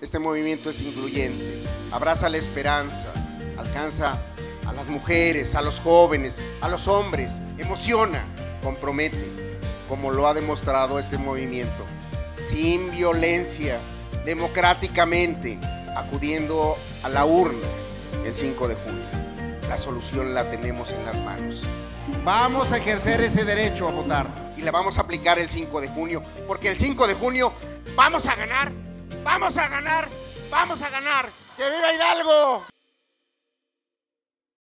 Este movimiento es incluyente, abraza la esperanza, alcanza a las mujeres, a los jóvenes, a los hombres, emociona, compromete, como lo ha demostrado este movimiento, sin violencia, democráticamente, acudiendo a la urna el 5 de julio. La solución la tenemos en las manos. Vamos a ejercer ese derecho a votar. Y la vamos a aplicar el 5 de junio, porque el 5 de junio vamos a ganar, vamos a ganar, vamos a ganar. ¡Que viva Hidalgo!